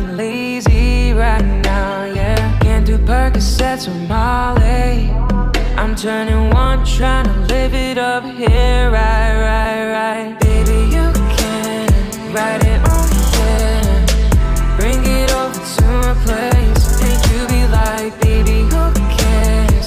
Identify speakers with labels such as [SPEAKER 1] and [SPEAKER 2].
[SPEAKER 1] feeling lazy right now, yeah. Can't do Percocets or Molly. I'm turning one, trying to live it up here, right.